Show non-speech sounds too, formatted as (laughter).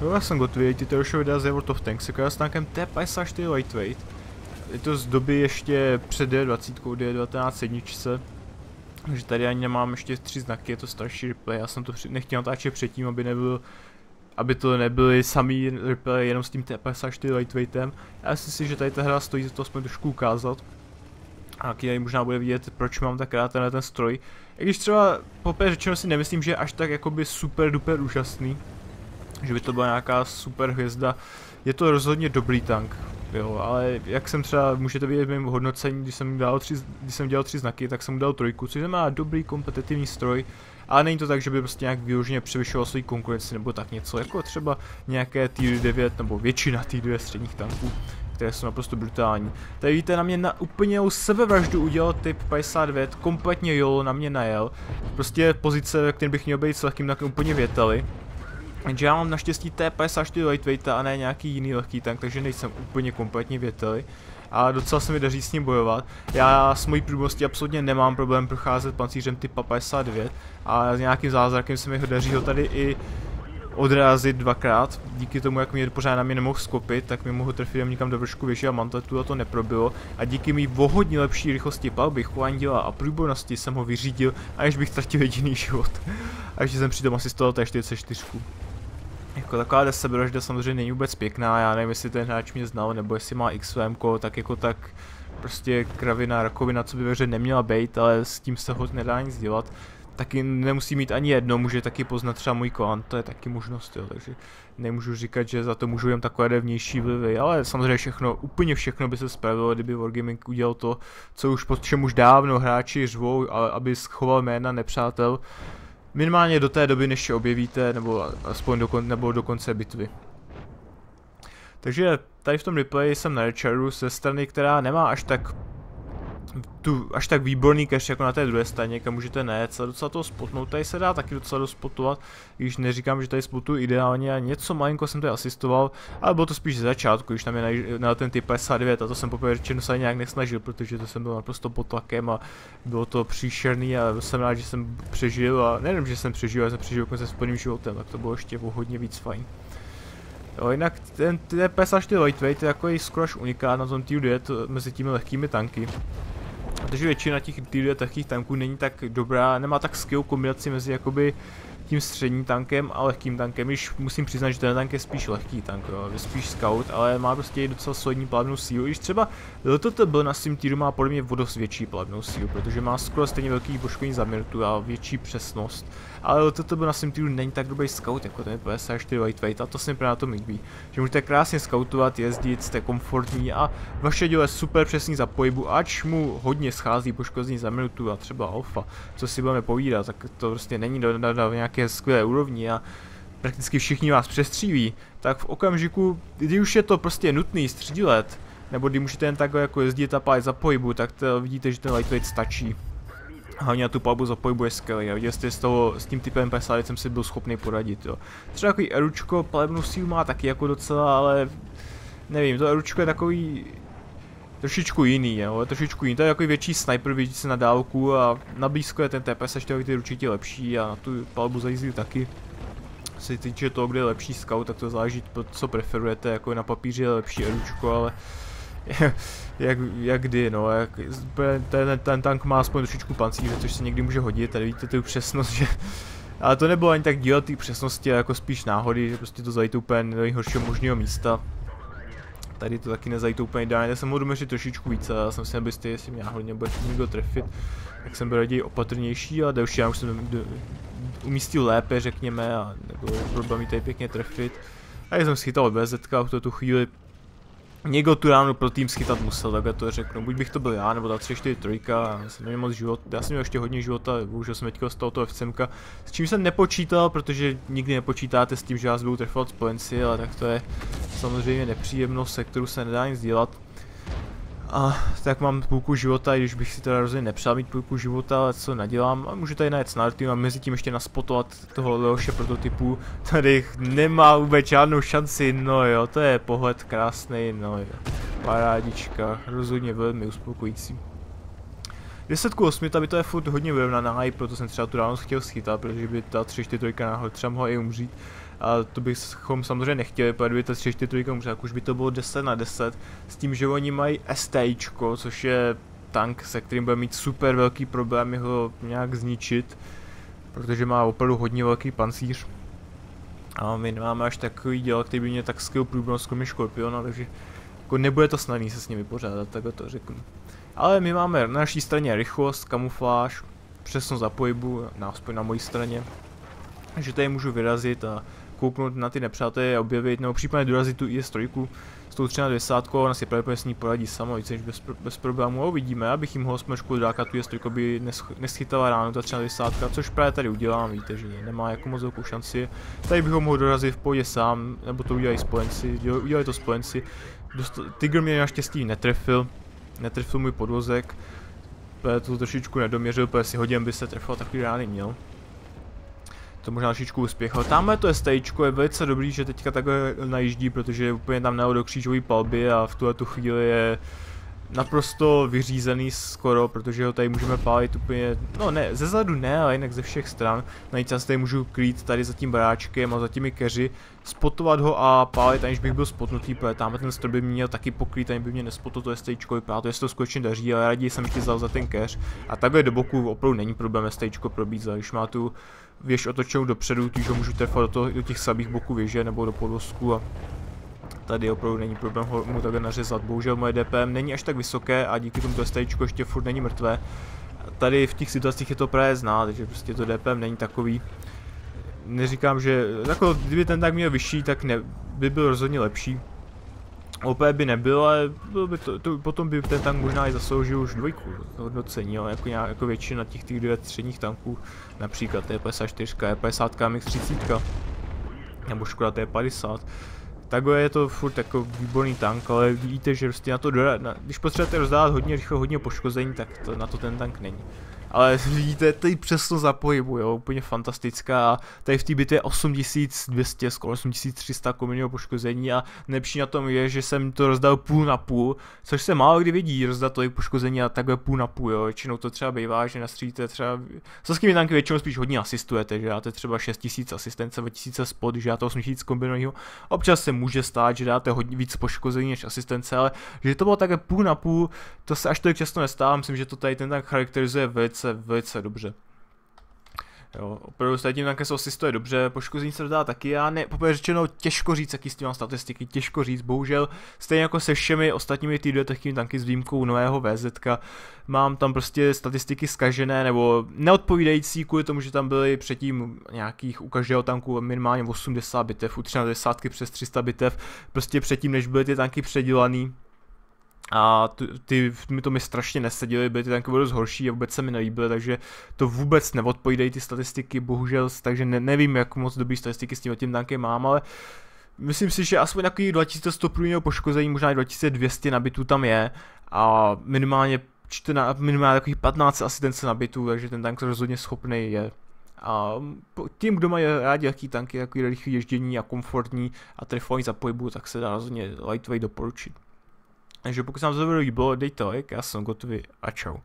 Jo, já jsem gotový, ty to videa z World of Tanks, jako já s tankem T54 Lightweight. Je to z doby ještě před D20, D19 sedničce. Takže tady ani nemám ještě tři znaky, je to starší replay, já jsem to nechtěl natáčet předtím, aby nebyl aby to nebyly samý replay jenom s tím T54 lightweightem. Já si si, že tady ta hra stojí za to aspoň trošku ukázat. A tady možná bude vidět, proč mám tak rád tenhle ten stroj. I když třeba poprvé řečeno si nemyslím, že je až tak jakoby super duper úžasný. Že by to byla nějaká super hvězda. Je to rozhodně dobrý tank. Jo, ale jak jsem třeba, můžete vidět v mém hodnocení, když jsem, dal tři, když jsem dělal tři znaky, tak jsem mu dal trojku, což znamená dobrý kompetitivní stroj. Ale není to tak, že by prostě nějak vyloženě převyšoval svůj konkurenci nebo tak něco, jako třeba nějaké tier 9 nebo většina tier 9 středních tanků které jsou naprosto brutální. Tady vidíte na mě na úplně sebevraždu udělal typ 59, kompletně jol na mě najel. Prostě pozice, ve bych měl být s lehkým takem úplně větali. Takže já mám naštěstí T54 lightweighta a ne nějaký jiný lehký tank, takže nejsem úplně kompletně věteli. A docela se mi daří s ním bojovat. Já s mojí průmostí absolutně nemám problém procházet pancířem typa 59 a s nějakým zázrakem se mi ho daří ho tady i odrazit dvakrát. Díky tomu, jak mě pořád na mě nemohl skopit, tak mi mohu trefit někam do vršku věži a mantetu a to neprobilo. A díky mý vohodně lepší rychlosti palby, chování a průbornosti jsem ho vyřídil, aniž bych ztratil jediný život. (laughs) ještě jsem přitom asistoval té 44. Jako taková sebevražda samozřejmě není vůbec pěkná, já nevím jestli ten hráč mě znal, nebo jestli má XVM, tak jako tak prostě kravina, rakovina, co by ve hře neměla být, ale s tím se ho nedá nic dělat. Taky nemusí mít ani jedno, může taky poznat třeba můj klan, to je taky možnost, jo, takže nemůžu říkat, že za to můžu jen takové vnější vlivy, ale samozřejmě všechno, úplně všechno by se spravilo, kdyby Wargaming udělal to, co už po čem už dávno hráči řvou, aby schoval jména nepřátel, Minimálně do té doby, než je objevíte, nebo aspoň do, kon, nebo do konce bitvy. Takže tady v tom replay jsem na Recharu ze strany, která nemá až tak tu až tak výborný cache jako na té druhé straně, kam můžete nejet a docela toho spotnout. Tady se dá taky docela dospotovat, když neříkám, že tady spotu ideálně a něco malinko jsem tady asistoval, ale bylo to spíš ze začátku, když tam je na, na ten typ 59 a to jsem poprvé řečeno se nějak nesnažil, protože to jsem byl naprosto pod tlakem a bylo to příšerný a jsem rád, že jsem přežil a nejenom, že jsem přežil, ale jsem přežil dokonce s plným životem, tak to bylo ještě o hodně víc fajn. Jo, jinak ten TPS-4 lightweight je jako skoro až unikát na tom tier 9 mezi těmi lehkými tanky. Protože většina těch tier lehkých tanků není tak dobrá, nemá tak skvělou kombinaci mezi jakoby tím středním tankem a lehkým tankem, když musím přiznat, že ten tank je spíš lehký tank, jo, je spíš scout, ale má prostě docela solidní plavnou sílu, když třeba LTT byl na svým týru má podle mě vodost větší plavnou sílu, protože má skoro stejně velký poškození za minutu a větší přesnost, ale LTT byl na svým týru není tak dobrý scout jako ten PS4 Lightweight a to se mi právě na tom líbí, že můžete krásně scoutovat, jezdit, jste komfortní a vaše dílo je super přesný za pohybu, ač mu hodně schází poškození za minutu a třeba alfa, co si budeme povídat, tak to prostě není do, do, do nějaké skvělé úrovni a prakticky všichni vás přestříví, tak v okamžiku, kdy už je to prostě nutný střílet, nebo kdy můžete jen tak jako jezdit a pálit za pohybu, tak to vidíte, že ten lightweight stačí. Hlavně na tu palbu za pohybu je skvělý a viděl jste s, toho, s tím typem 50 jsem si byl schopný poradit, jo. Třeba takový eručko, palebnou sílu má taky jako docela, ale nevím, to eručko je takový trošičku jiný, jo, trošičku jiný. To je jako větší sniper, vidíte se na dálku a na blízko je ten TPS ještě určitě lepší a na tu palbu zajízdí taky. Se týče toho, kde je lepší scout, tak to záleží, co preferujete, jako na papíře je lepší eručko, ale (laughs) jak, jak kdy, no, jak, ten, ten tank má aspoň trošičku pancíře, což se někdy může hodit, tady vidíte tu přesnost, (laughs) že ale to nebylo ani tak díl té přesnosti, jako spíš náhody, že prostě to zajít úplně do nejhoršího možného místa. Tady to taky nezajít úplně ideálně, já jsem mohl doměřit trošičku více, já jsem si nebystý, jestli mě náhodně bude někdo trefit, tak jsem byl raději opatrnější a další já už jsem umístil lépe, řekněme, a nebylo problém tady pěkně trefit. A jsem schytal BZ v tu chvíli, Někdo tu ráno pro tým schytat musel, tak to řeknu. Buď bych to byl já, nebo ta 3 4 3 já jsem neměl moc život, já jsem měl ještě hodně života, bohužel jsem teďka z tohoto FCMka, s čím jsem nepočítal, protože nikdy nepočítáte s tím, že vás budou trefovat spojenci, ale tak to je samozřejmě nepříjemnost, se kterou se nedá nic dělat. A tak mám půlku života, i když bych si teda rozhodně nepřál mít půlku života, ale co nadělám. A můžu tady najet snartým a mezi tím ještě naspotovat toho Leoše prototypu. Tady nemá vůbec žádnou šanci, no jo, to je pohled krásný, no jo. Parádička, rozhodně velmi uspokojící. 10 k 8, by to je furt hodně vyrovnaná, i proto jsem třeba tu ráno chtěl schytat, protože by ta 3 4 3 náhodou třeba mohla i umřít. A to bychom samozřejmě nechtěli, protože kdyby to 3 4 tak už by to bylo 10 na 10, s tím, že oni mají ST, což je tank, se kterým bude mít super velký problém ho nějak zničit, protože má opravdu hodně velký pancíř. A my nemáme až takový děl, který by mě tak skill průbnost kromě Scorpiona, takže jako nebude to snadný se s ním vypořádat, tak to řeknu. Ale my máme na naší straně rychlost, kamufláž, přesnost za pohybu, na, aspoň na mojí straně. Takže tady můžu vyrazit a kouknout na ty nepřátelé a objevit, nebo případně dorazit tu IS-3 s tou 320, ona si pravděpodobně s ní poradí sama, více než bez, bez problémů. A uvidíme, abych jim ho smrčku dráka tu IS-3 by neschytala ráno ta 320, což právě tady udělám, víte, že nemá jako moc velkou šanci. Tady bych ho mohl dorazit v pohodě sám, nebo to udělají spojenci, udělají to spojenci. Dost, Tiger mě naštěstí netrefil, netrefil můj podvozek, to trošičku nedoměřil, protože si hodně by se trefil, takový rány měl to možná trošičku úspěch. Ale tamhle to stejčko je velice dobrý, že teďka takhle najíždí, protože úplně tam do křížové palby a v tuhle tu chvíli je naprosto vyřízený skoro, protože ho tady můžeme pálit úplně, no ne, ze zadu ne, ale jinak ze všech stran. Nejčas tady můžu krýt tady za tím baráčkem a za těmi keři, spotovat ho a pálit, aniž bych byl spotnutý, protože tam ten strop by měl taky pokrýt, ani by mě nespotil to STčko, vypadá to, jestli to skutečně daří, ale raději jsem ti vzal za ten keř. A takhle do boku opravdu není problém STčko probít, když má tu věž otočenou dopředu, takže ho můžu trefat do, toho, do těch slabých boků věže nebo do podvozku a tady opravdu není problém ho, mu takhle nařezat. Bohužel moje DPM není až tak vysoké a díky tomu to ještě furt není mrtvé. Tady v těch situacích je to právě znát, takže prostě to DPM není takový. Neříkám, že jako kdyby ten tak měl vyšší, tak ne, by byl rozhodně lepší. OP by nebyl, ale byl by to, to, potom by ten tank možná i zasloužil už dvojku hodnocení, jo, jako, nějak, jako většina těch těch dvě středních tanků, například T54, T50, MX30, nebo Škoda T50. Takhle je to furt jako výborný tank, ale víte, že prostě na to, na, když potřebujete rozdávat hodně rychle, hodně poškození, tak to, na to ten tank není. Ale (laughs) vidíte, tady přesto za pohybu, jo, úplně fantastická. Tady v té bitvě je 8200, skoro 8300 komunního poškození a nejlepší na tom je, že jsem to rozdal půl na půl, což se málo kdy vidí, rozdat tolik poškození a takhle půl na půl, jo. Většinou to třeba bývá, že nastřílíte třeba, s kým tanky většinou spíš hodně asistujete, že dáte třeba 6000 asistence, 2000 spot, že dáte 8000 kombinovaného. Občas se může stát, že dáte hodně víc poškození než asistence, ale že to bylo takhle půl na půl, to se až tolik často nestává, myslím, že to tady ten tak charakterizuje velice velice, velice dobře. Jo, opravdu s tím tankem se je dobře, poškození se dodá taky, já ne, poprvé řečeno těžko říct, jaký s tím mám statistiky, těžko říct, bohužel, stejně jako se všemi ostatními týdny techními tanky s výjimkou nového VZ, mám tam prostě statistiky skažené nebo neodpovídající kvůli tomu, že tam byly předtím nějakých u každého tanku minimálně 80 bitev, u 30 přes 300 bitev, prostě předtím, než byly ty tanky předělaný, a ty, ty mi to mi strašně neseděly, byly ty tanky dost horší a vůbec se mi nelíbily, takže to vůbec neodpovídají ty statistiky, bohužel, takže ne, nevím, jak moc dobrý statistiky s tím tím tankem mám, ale myslím si, že aspoň takový 2100 průměrného poškození, možná i 2200 nabitů tam je a minimálně 14, minimálně takových 15 asistence nabitů, takže ten tank rozhodně schopný je. A tím, kdo mají rádi jaký tanky, takový rychlý ježdění a komfortní a trefovaný za pohybu, tak se dá rozhodně lightweight doporučit. Takže pokud se vám to video líbilo, dejte like, já jsem gotový a čau.